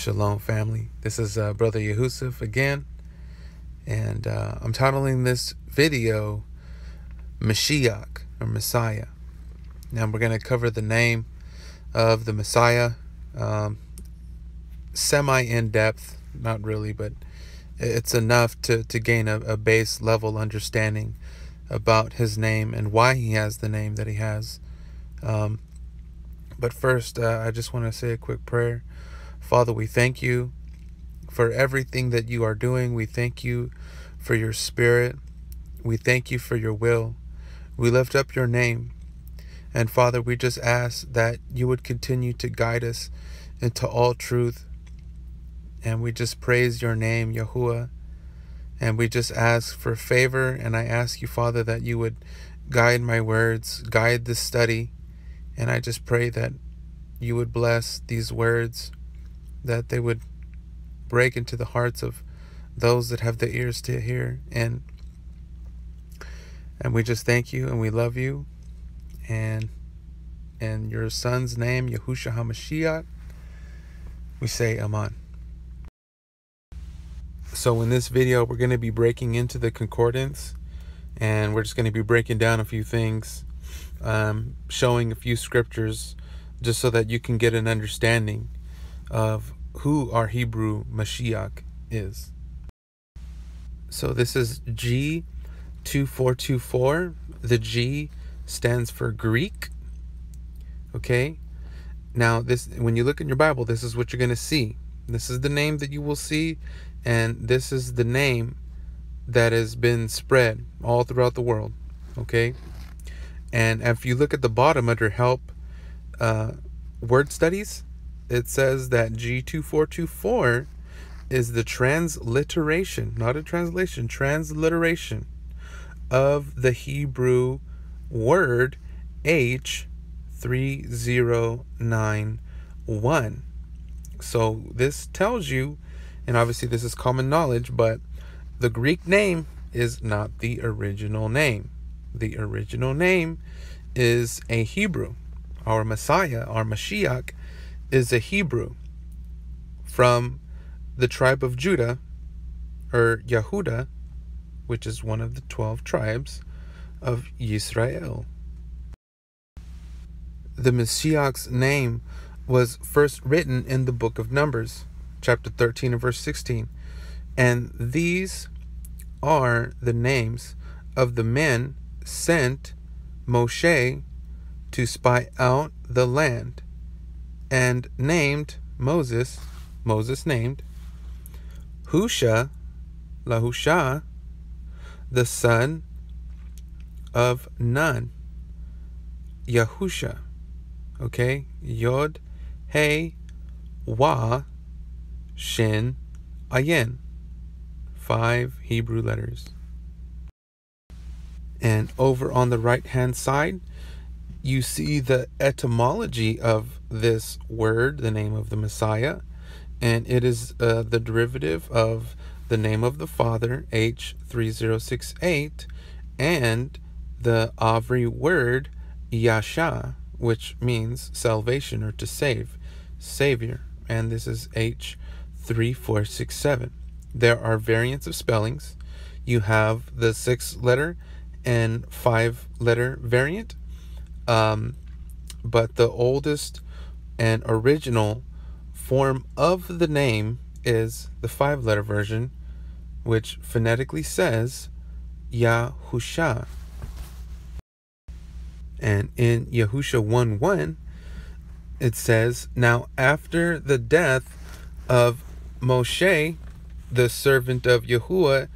Shalom, family. This is uh, Brother Yehusuf again, and uh, I'm titling this video Mashiach or Messiah. Now we're going to cover the name of the Messiah, um, semi in depth, not really, but it's enough to, to gain a, a base level understanding about his name and why he has the name that he has. Um, but first, uh, I just want to say a quick prayer. Father, we thank you for everything that you are doing. We thank you for your spirit. We thank you for your will. We lift up your name. And Father, we just ask that you would continue to guide us into all truth. And we just praise your name, Yahuwah. And we just ask for favor. And I ask you, Father, that you would guide my words, guide this study. And I just pray that you would bless these words that they would break into the hearts of those that have the ears to hear. And and we just thank you and we love you. And in your son's name Yahushua HaMashiach we say Amen. So in this video we're going to be breaking into the concordance and we're just going to be breaking down a few things um, showing a few scriptures just so that you can get an understanding of who our Hebrew Mashiach is. So this is G2424. The G stands for Greek. Okay? Now this when you look in your Bible, this is what you're going to see. This is the name that you will see and this is the name that has been spread all throughout the world. Okay? And if you look at the bottom under help uh, word studies, it says that G2424 is the transliteration, not a translation, transliteration of the Hebrew word H3091. So this tells you, and obviously this is common knowledge, but the Greek name is not the original name. The original name is a Hebrew. Our Messiah, our Mashiach, is a Hebrew from the tribe of Judah, or Yehuda, which is one of the 12 tribes of Israel. The Messiah's name was first written in the book of Numbers, chapter 13 and verse 16. And these are the names of the men sent Moshe to spy out the land and named Moses, Moses named Husha, Lahusha, the son of Nun, Yahusha. Okay, Yod, Hey, Wa, Shin, Ayin. Five Hebrew letters. And over on the right hand side, you see the etymology of this word, the name of the Messiah, and it is uh, the derivative of the name of the Father, H3068, and the Avri word, Yasha, which means salvation or to save, Savior, and this is H3467. There are variants of spellings. You have the six letter and five letter variant um, but the oldest and original form of the name is the five letter version, which phonetically says Yahusha. And in Yahusha 1 1, it says, Now after the death of Moshe, the servant of Yahuwah,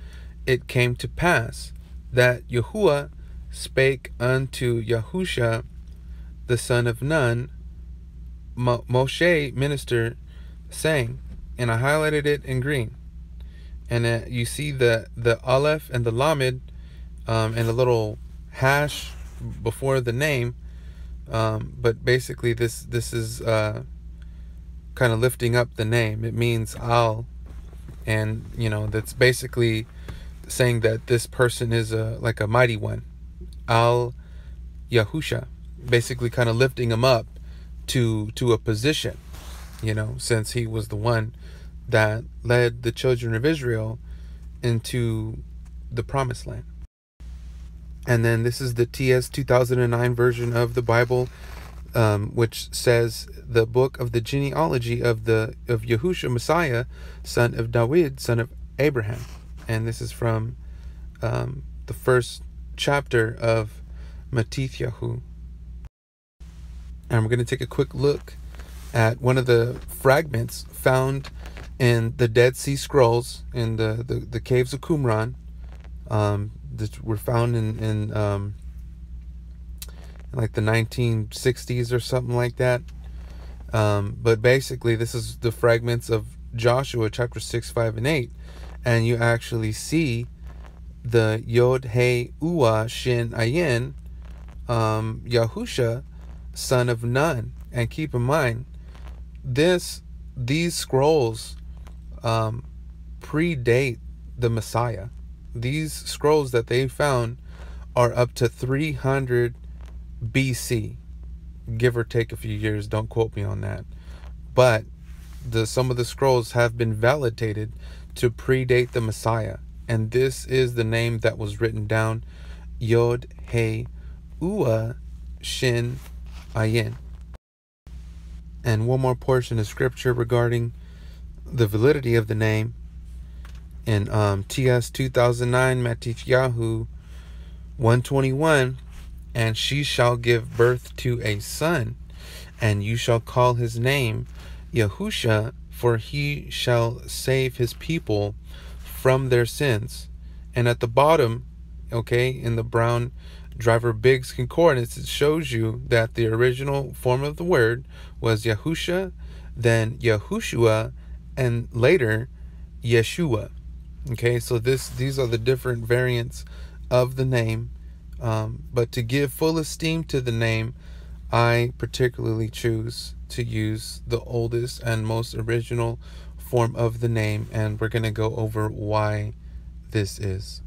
it came to pass that Yahuwah spake unto Yahusha, the son of Nun, Mo- Moshe minister saying, and I highlighted it in green. And uh, you see the the aleph and the lamed, um, and a little hash before the name. Um, but basically, this this is uh, kind of lifting up the name. It means al, and you know that's basically saying that this person is a like a mighty one al Yahusha, basically kind of lifting him up to to a position. you know, since he was the one that led the children of Israel into the promised land. And then this is the TS 2009 version of the Bible, um, which says the book of the genealogy of the of Yahushua Messiah, son of David, son of Abraham. And this is from um, the first chapter of Matithyahu. And we're going to take a quick look at one of the fragments found in the Dead Sea Scrolls in the, the, the caves of Qumran um, that were found in, in, um, in like the 1960s or something like that. Um, but basically, this is the fragments of Joshua chapter 6, 5, and 8. And you actually see the Yod He Uwa Shin Ayin, um, Yahusha, son of Nun. And keep in mind, this these scrolls um, predate the Messiah. These scrolls that they found are up to 300 BC, give or take a few years. Don't quote me on that. But the some of the scrolls have been validated to predate the Messiah, and this is the name that was written down: Yod He Ua Shin Ayin. And one more portion of scripture regarding the validity of the name in um, TS 2009 Matithyahu 121 and she shall give birth to a son and you shall call his name Yahusha for he shall save his people from their sins and at the bottom okay in the brown driver Briggs concordance it shows you that the original form of the word was Yahusha then Yahushua and later Yeshua. Okay, so this these are the different variants of the name. Um, but to give full esteem to the name, I particularly choose to use the oldest and most original form of the name, and we're going to go over why this is.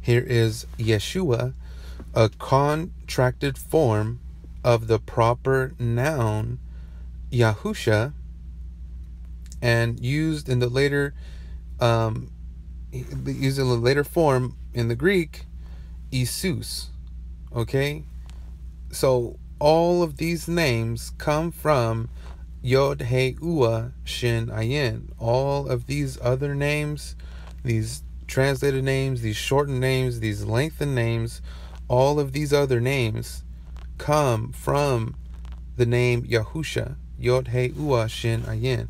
Here is Yeshua, a contracted form of the proper noun Yahusha and used in the later um, used in the later form in the Greek, Isus. Okay, so all of these names come from Yod He Ua Shin Ayin. All of these other names, these translated names, these shortened names, these lengthened names, all of these other names come from the name Yahusha, Yod He Ua Shin Ayin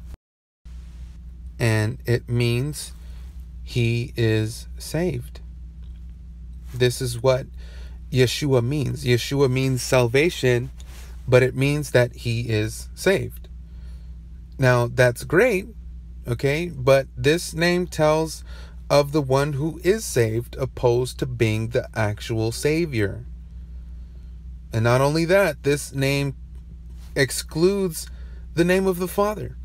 and it means he is saved. This is what Yeshua means. Yeshua means salvation, but it means that he is saved. Now, that's great, okay, but this name tells of the one who is saved opposed to being the actual Savior. And not only that, this name excludes the name of the Father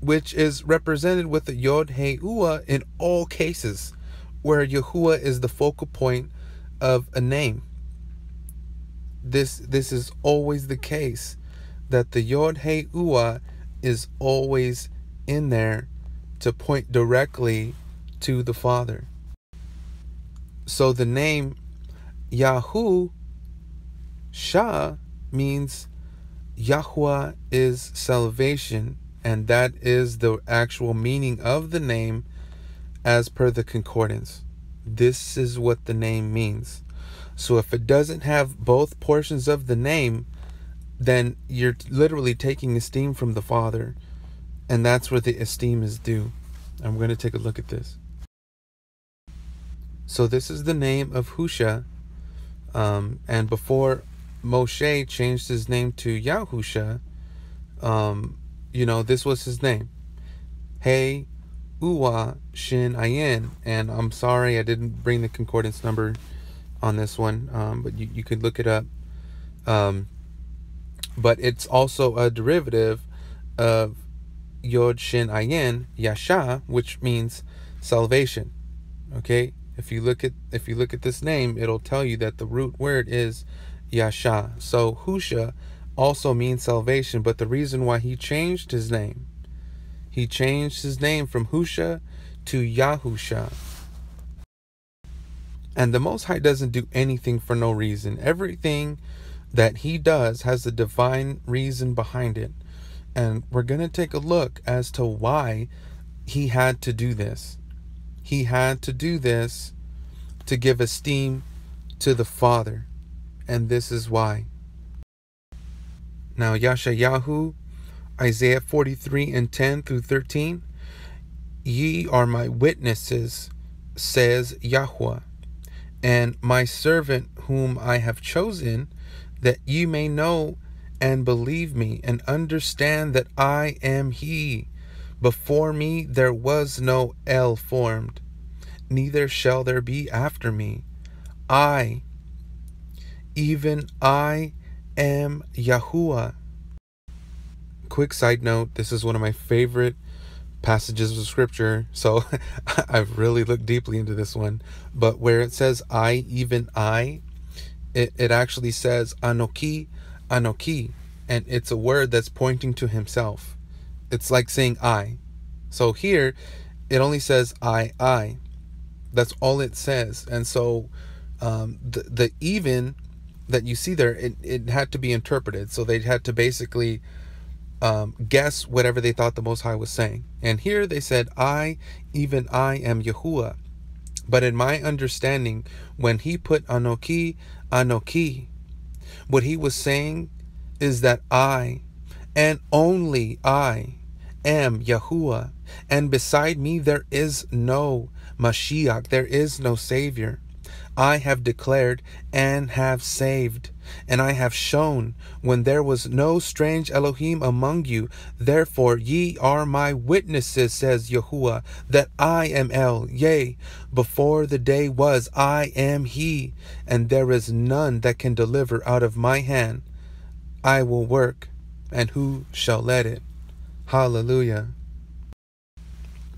which is represented with the Yod He Ua in all cases where Yahuwah is the focal point of a name. This this is always the case that the Yod He Ua is always in there to point directly to the Father. So the name Yahu Shah means Yahweh is salvation and that is the actual meaning of the name as per the concordance. This is what the name means. So if it doesn't have both portions of the name, then you're literally taking esteem from the Father, and that's where the esteem is due. I'm going to take a look at this. So this is the name of Husha, um, and before Moshe changed his name to Yahusha, um, you know, this was his name. Hey, Uwa Shin Ayin. And I'm sorry I didn't bring the concordance number on this one, um, but you, you could look it up. Um, but it's also a derivative of Yod Shin Ayin, Yasha, which means salvation. Okay? If you look at if you look at this name, it'll tell you that the root word is Yasha. So Husha also means salvation, but the reason why he changed his name, he changed his name from Husha to Yahusha. And the Most High doesn't do anything for no reason. Everything that he does has a divine reason behind it. And we're going to take a look as to why he had to do this. He had to do this to give esteem to the Father. And this is why. Now, Yashayahu, Isaiah 43 and 10 through 13. Ye are my witnesses, says Yahweh, and my servant whom I have chosen, that ye may know and believe me, and understand that I am He. Before me there was no El formed, neither shall there be after me. I, even I, am Yahuwah. Quick side note this is one of my favorite passages of scripture, so I've really looked deeply into this one. But where it says I, even I, it, it actually says Anoki, Anoki, and it's a word that's pointing to himself. It's like saying I. So here, it only says I, I. That's all it says. And so um, the, the even that you see there, it, it had to be interpreted. So they had to basically um, guess whatever they thought the Most High was saying. And here they said, I, even I, am Yahuwah. But in my understanding, when he put Anoki, Anoki, what he was saying is that I, and only I, am Yahuwah, and beside me there is no Mashiach, there is no Savior. I have declared and have saved. And I have shown when there was no strange Elohim among you. Therefore ye are my witnesses, says Yahuwah, that I am El. Yea, before the day was, I am He, and there is none that can deliver out of my hand. I will work, and who shall let it? Hallelujah.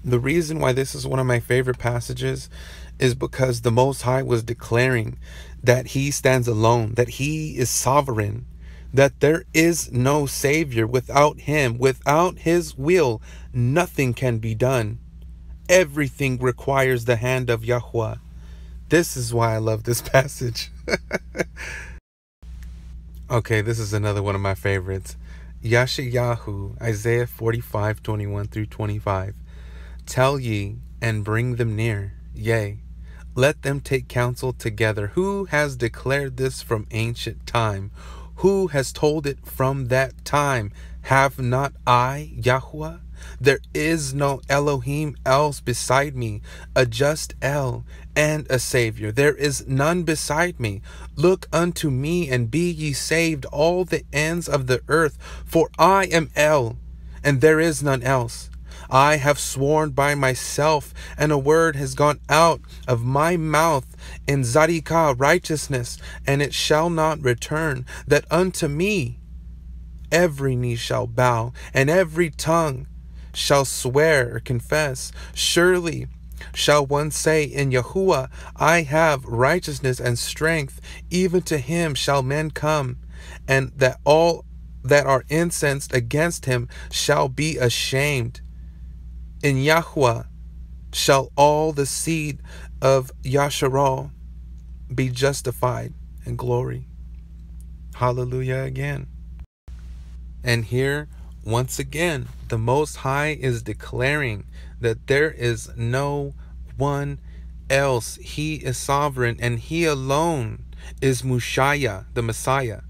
The reason why this is one of my favorite passages is because the Most High was declaring that He stands alone, that He is sovereign, that there is no Savior without Him. Without His will, nothing can be done. Everything requires the hand of Yahweh. This is why I love this passage. okay, this is another one of my favorites. Yashayahu, Isaiah 45 21 through 25. Tell ye and bring them near, yea, let them take counsel together. Who has declared this from ancient time? Who has told it from that time? Have not I, Yahweh? There is no Elohim else beside me, a just El and a Savior. There is none beside me. Look unto me and be ye saved, all the ends of the earth, for I am El, and there is none else. I have sworn by myself, and a word has gone out of my mouth in Zadikah righteousness, and it shall not return, that unto me every knee shall bow, and every tongue shall swear or confess. Surely shall one say in Yahuwah, I have righteousness and strength, even to him shall men come, and that all that are incensed against him shall be ashamed. In Yahweh shall all the seed of Yasharal be justified in glory. Hallelujah again. And here, once again, the Most High is declaring that there is no one else. He is sovereign and He alone is Mushaya, the Messiah.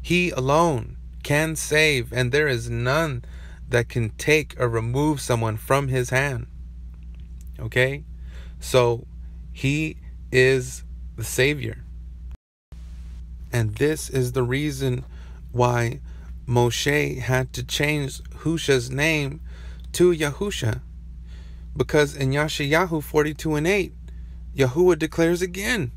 He alone can save, and there is none that can take or remove someone from his hand. Okay? So he is the Savior. And this is the reason why Moshe had to change Husha's name to Yahusha. Because in Yashayahu 42 and 8, Yahuwah declares again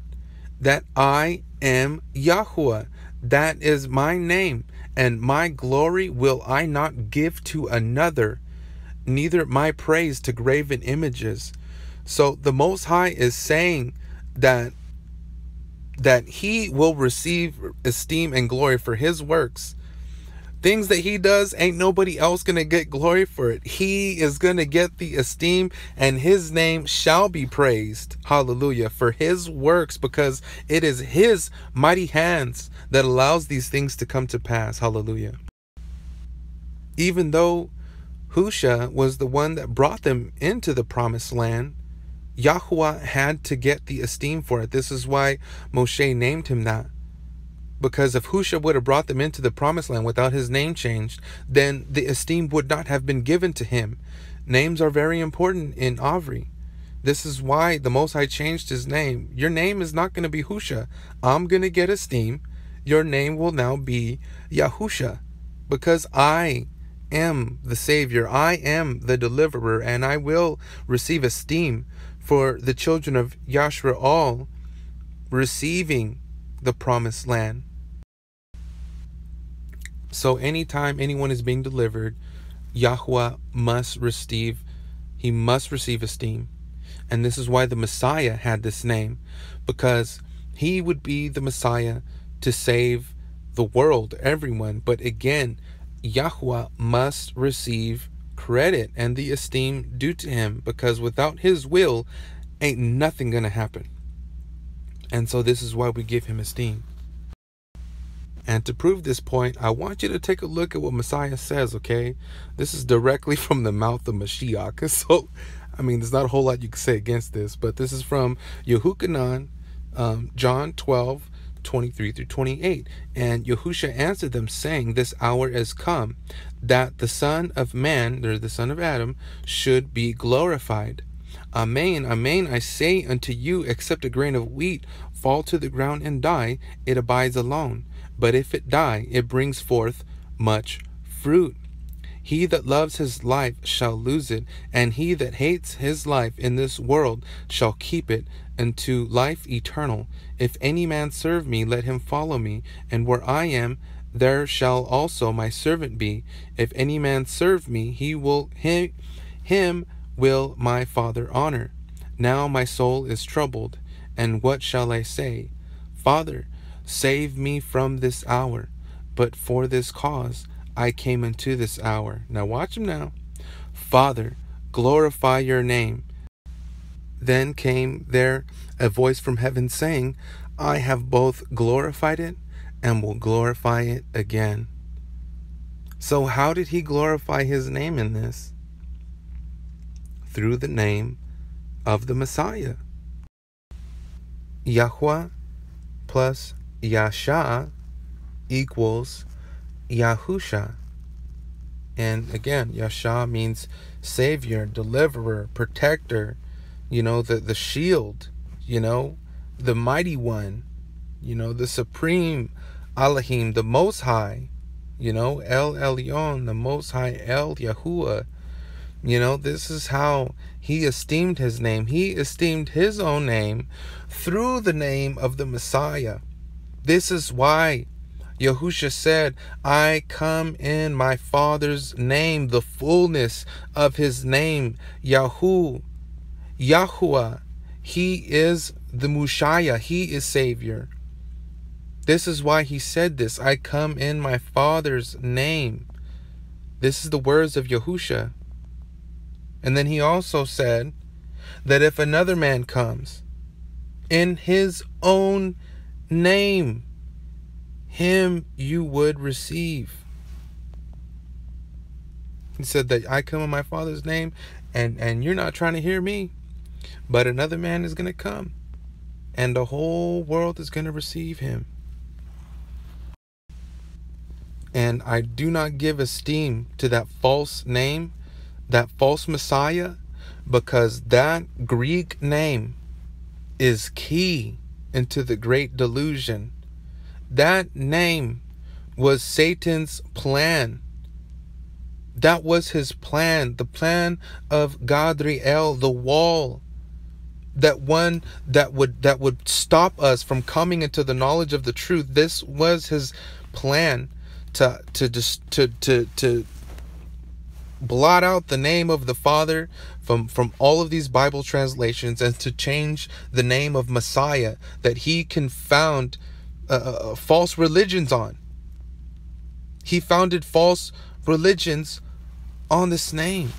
that I am Yahuwah. That is my name and my glory will I not give to another, neither my praise to graven images. So the Most High is saying that that he will receive esteem and glory for his works things that he does ain't nobody else gonna get glory for it. He is gonna get the esteem and his name shall be praised hallelujah for his works because it is his mighty hands that allows these things to come to pass hallelujah. Even though Husha was the one that brought them into the promised land Yahweh had to get the esteem for it. This is why Moshe named him that because if Husha would have brought them into the promised land without his name changed, then the esteem would not have been given to him. Names are very important in Avri. This is why the Most High changed his name. Your name is not going to be Husha. I'm going to get esteem. Your name will now be Yahusha because I am the Savior. I am the deliverer and I will receive esteem for the children of Yashraal receiving the promised land. So anytime anyone is being delivered, Yahweh must receive, he must receive esteem. And this is why the Messiah had this name, because he would be the Messiah to save the world, everyone. But again, Yahweh must receive credit and the esteem due to him, because without his will, ain't nothing gonna happen. And so this is why we give him esteem. And to prove this point, I want you to take a look at what Messiah says, okay? This is directly from the mouth of Mashiach. So, I mean, there's not a whole lot you can say against this, but this is from Yehukanan, um, John 12, 23 through 28. And Yahusha answered them, saying, This hour is come, that the Son of Man, or the Son of Adam, should be glorified. Amen, amen, I say unto you, except a grain of wheat fall to the ground and die, it abides alone but if it die, it brings forth much fruit. He that loves his life shall lose it, and he that hates his life in this world shall keep it unto life eternal. If any man serve me, let him follow me, and where I am, there shall also my servant be. If any man serve me, he will him, him will my Father honor. Now my soul is troubled, and what shall I say? Father, Save me from this hour. But for this cause I came into this hour. Now watch him now. Father, glorify your name. Then came there a voice from heaven saying, I have both glorified it and will glorify it again. So, how did he glorify his name in this? Through the name of the Messiah. Yahweh plus Yasha equals Yahusha. And again, Yasha means savior, deliverer, protector, you know, the, the shield, you know, the mighty one, you know, the supreme Elohim, the most high, you know, El Elyon, the most high El Yahuwah. You know, this is how he esteemed his name. He esteemed his own name through the name of the Messiah. This is why Yahusha said, I come in my Father's name, the fullness of his name, Yahu, Yahuwah. He is the Mushaya, he is Savior. This is why he said this I come in my Father's name. This is the words of Yahusha. And then he also said that if another man comes in his own name, him you would receive. He said that I come in my father's name and and you're not trying to hear me, but another man is going to come and the whole world is going to receive him. And I do not give esteem to that false name, that false Messiah, because that Greek name is key into the great delusion. That name was Satan's plan. That was his plan, the plan of Gadriel, the wall that one that would that would stop us from coming into the knowledge of the truth. This was his plan to to just to to to blot out the name of the Father from, from all of these Bible translations and to change the name of Messiah that he can found uh, uh, uh, false religions on. He founded false religions on this name.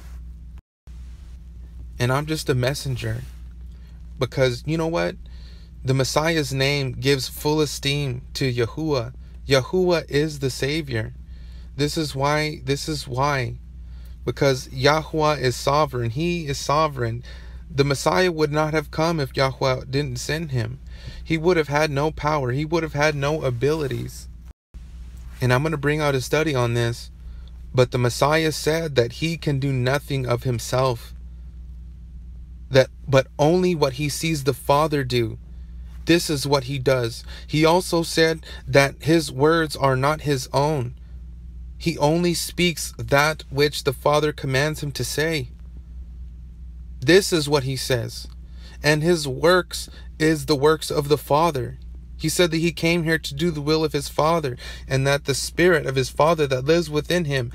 And I'm just a messenger. Because you know what? The Messiah's name gives full esteem to Yahuwah. Yahuwah is the Savior. This is why, this is why. Because Yahuwah is sovereign. He is sovereign. The Messiah would not have come if Yahweh didn't send him. He would have had no power. He would have had no abilities. And I'm going to bring out a study on this. But the Messiah said that he can do nothing of himself. That but only what he sees the Father do. This is what he does. He also said that his words are not his own. He only speaks that which the Father commands him to say. This is what he says. And his works is the works of the Father. He said that he came here to do the will of his Father, and that the Spirit of his Father that lives within him,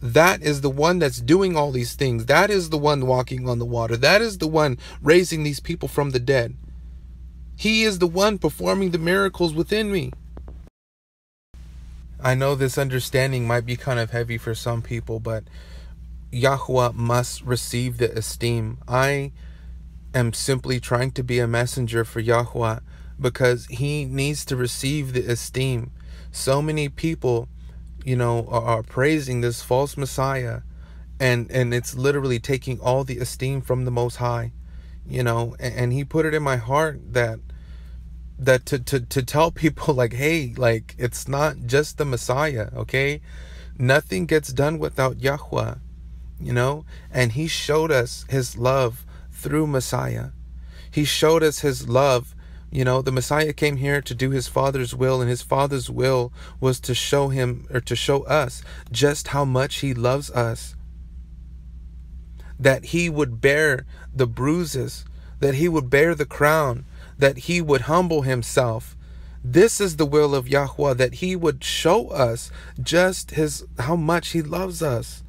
that is the one that's doing all these things. That is the one walking on the water. That is the one raising these people from the dead. He is the one performing the miracles within me. I know this understanding might be kind of heavy for some people, but Yahweh must receive the esteem. I am simply trying to be a messenger for Yahweh because he needs to receive the esteem. So many people, you know, are, are praising this false Messiah and and it's literally taking all the esteem from the most high you know and, and, he put it in my heart that that to, to to tell people like hey like it's not just the messiah okay? Nothing gets done without yahweh you know? And he showed us his love through messiah. He showed us his love you know? The messiah came here to do his father's will and his father's will was to show him or to show us just how much he loves us. That he would bear the bruises that he would bear the crown that he would humble himself this is the will of Yahweh that he would show us just his how much he loves us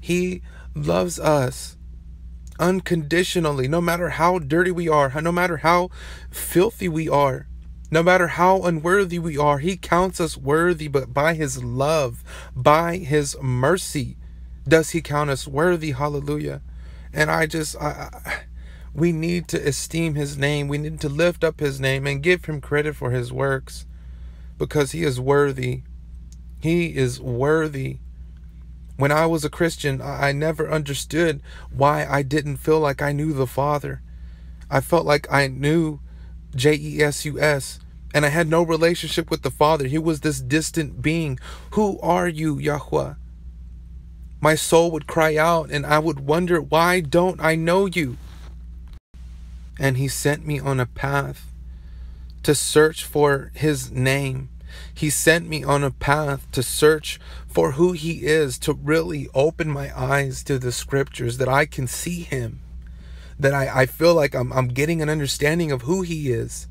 he loves us unconditionally, no matter how dirty we are, no matter how filthy we are, no matter how unworthy we are. He counts us worthy, but by his love, by his mercy, does he count us worthy. Hallelujah. And I just, I, I we need to esteem his name. We need to lift up his name and give him credit for his works because he is worthy. He is worthy. When I was a Christian, I never understood why I didn't feel like I knew the Father. I felt like I knew J E S U S, and I had no relationship with the Father. He was this distant being. Who are you, Yahweh? My soul would cry out, and I would wonder, why don't I know you? And He sent me on a path to search for His name he sent me on a path to search for who He is, to really open my eyes to the scriptures, that I can see Him, that I, I feel like I'm, I'm getting an understanding of who He is,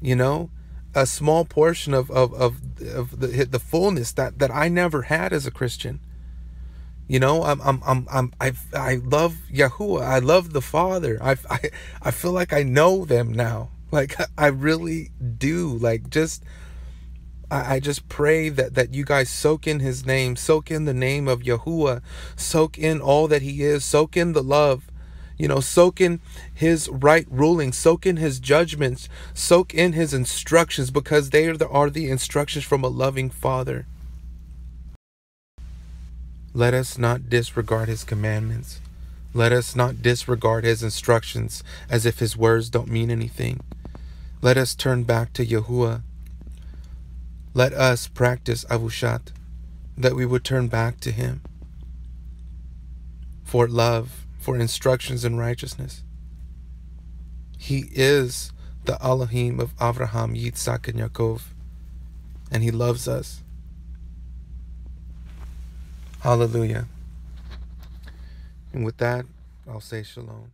you know? A small portion of, of, of, of the, the fullness that, that I never had as a Christian. You know, I'm, I'm, I'm, I'm, I, I love Yahuwah. I love the Father. I, I, I feel like I know them now. Like I really do. Like just I, I just pray that, that you guys soak in his name, soak in the name of Yahuwah, soak in all that he is, soak in the love, you know, soak in his right ruling, soak in his judgments, soak in his instructions because they are the, are the instructions from a loving father. Let us not disregard his commandments. Let us not disregard his instructions as if his words don't mean anything. Let us turn back to Yahuwah let us practice avushat, that we would turn back to Him for love, for instructions in righteousness. He is the Elohim of Abraham, Yitzhak, and Yaakov, and He loves us. Hallelujah. And with that, I'll say shalom.